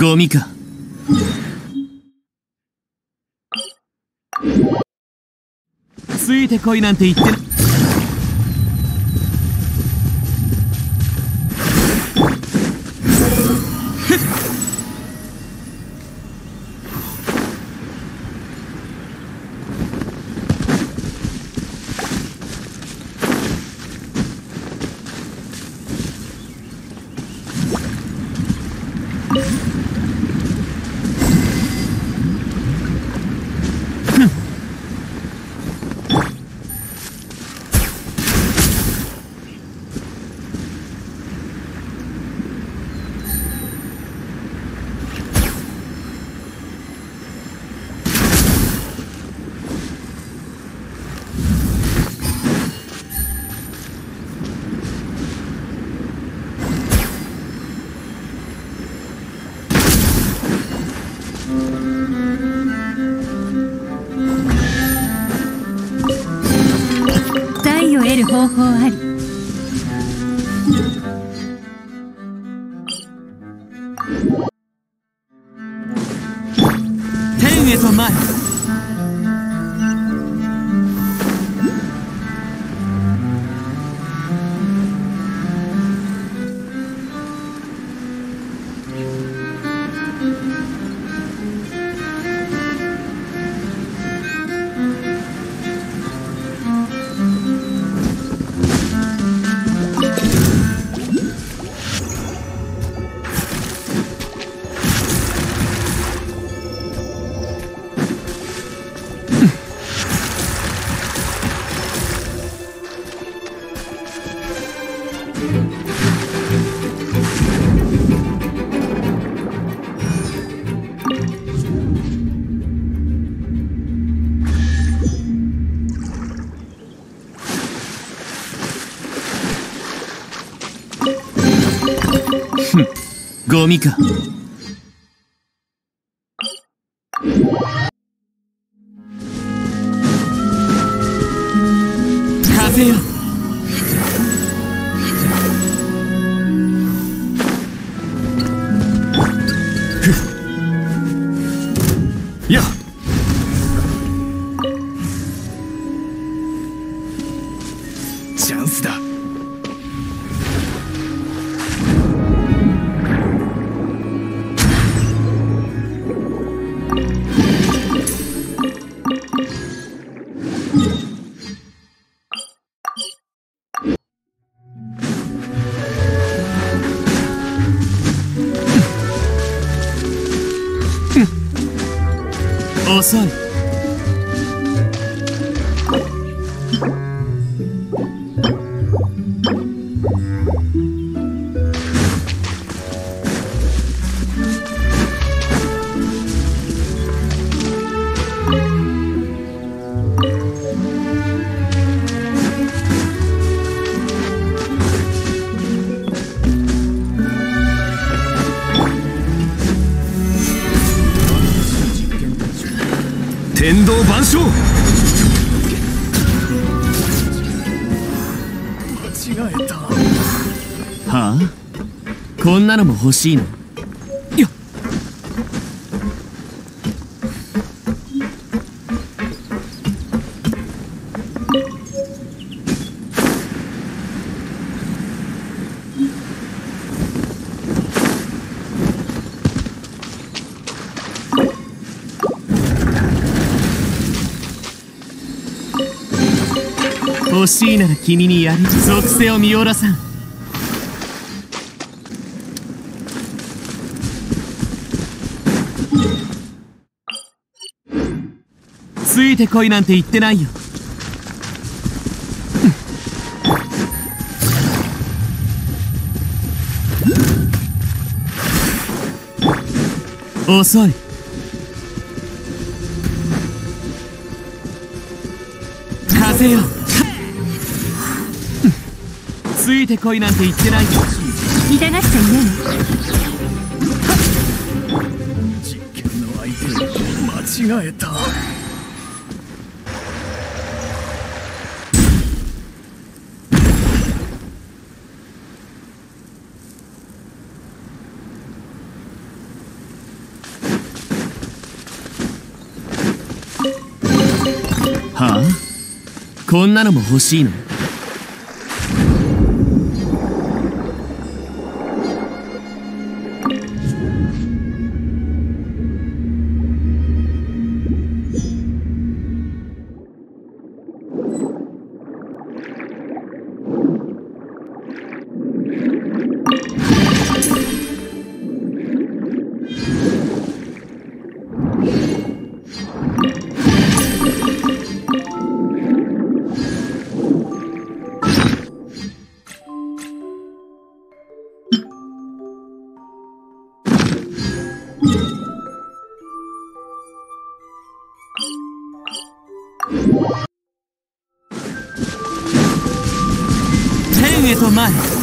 ゴミか。ついてこいなんて言ってる方法あり。天へと前。ゴミか。チャンスだ。遅天道万象。間違えた。はあ？こんなのも欲しいの？欲しいなら君にやる。属性を見下ろさん。ついてこいなんて言ってないよ。遅い。風よ。ついてこいなんて言ってないよ痛がっちゃいないの？実験の相手を間違えた。はあ？こんなのも欲しいの？天へと前